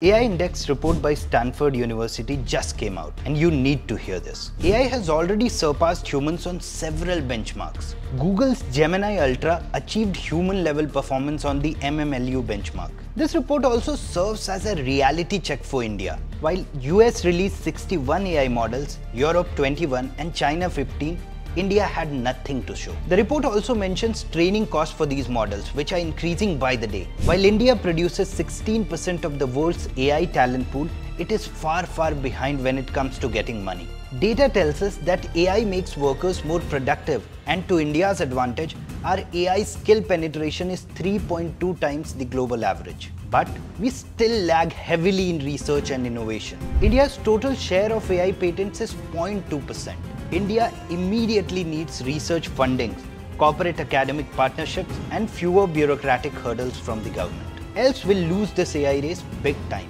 AI Index report by Stanford University just came out and you need to hear this. AI has already surpassed humans on several benchmarks. Google's Gemini Ultra achieved human level performance on the MMLU benchmark. This report also serves as a reality check for India. While US released 61 AI models, Europe 21 and China 15, India had nothing to show. The report also mentions training costs for these models, which are increasing by the day. While India produces 16% of the world's AI talent pool, it is far far behind when it comes to getting money. Data tells us that AI makes workers more productive and to India's advantage, our AI skill penetration is 3.2 times the global average. But we still lag heavily in research and innovation. India's total share of AI patents is 0.2%. India immediately needs research funding, corporate academic partnerships and fewer bureaucratic hurdles from the government. Else we'll lose this AI race big time.